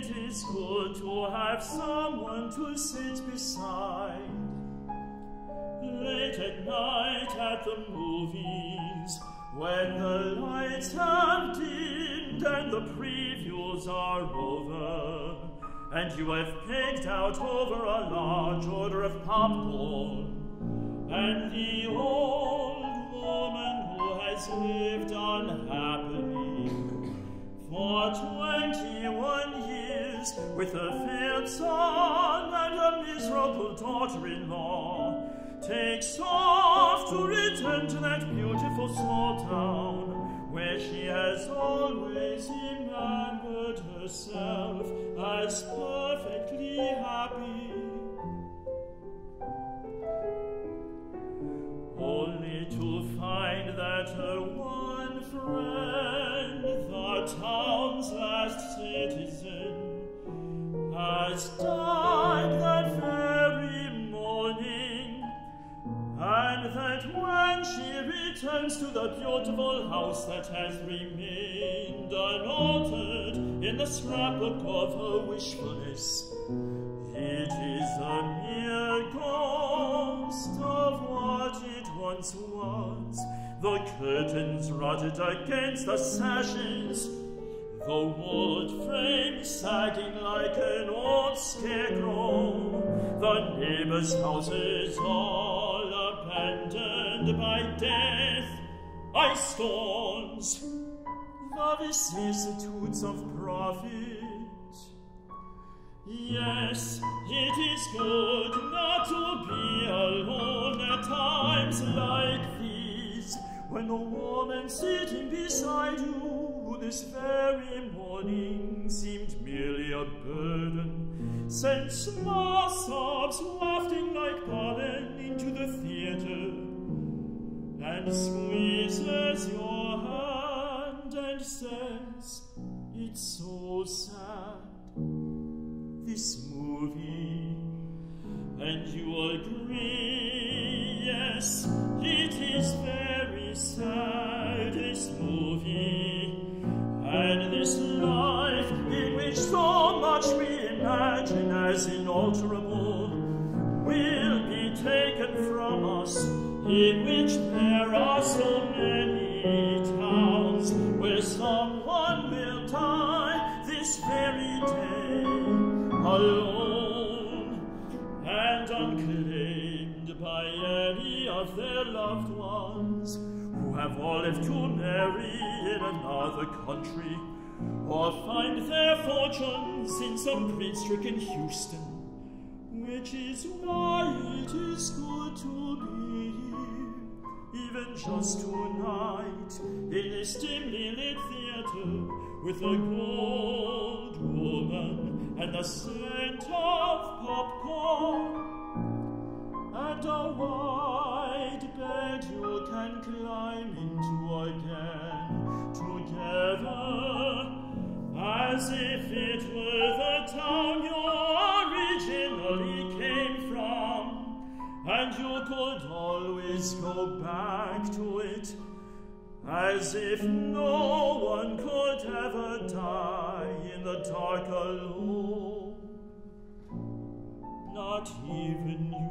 it is good to have someone to sit beside. Late at night at the movies, when the lights have dimmed and the previews are over, and you have picked out over a large order of popcorn, and the old woman who has lived unhappily for twenty-one years with a fair son and a miserable daughter-in-law takes off to return to that beautiful small town where she has always remembered herself as perfectly happy. Only to find that her one friend, the town's last citizen, died that very morning, and that when she returns to the beautiful house that has remained unaltered in the scrapbook of her wishfulness, it is a mere ghost of what it once was. The curtains rotted against the sashes, the wood frame sagging like an scarecrow, the neighbors' houses all abandoned by death, I storms, the vicissitudes of profit. Yes, it is good not to be alone at times like these, when the woman sitting beside you this very morning seemed merely a burden, sent small sobs wafting like pollen into the theatre, and squeezes your hand and says, It's so sad this movie and you agree yes it is very sad as inalterable will be taken from us in which there are so many towns where someone will die this very day alone and unclaimed by any of their loved ones who have all left to marry in another country or find their fortunes in some grief-stricken Houston, which is why it is good to be here, even just tonight, in this dimly lit theater with a gold woman and the scent of popcorn and a wide bed you can climb into again as if it were the town you originally came from and you could always go back to it as if no one could ever die in the dark alone, not even you.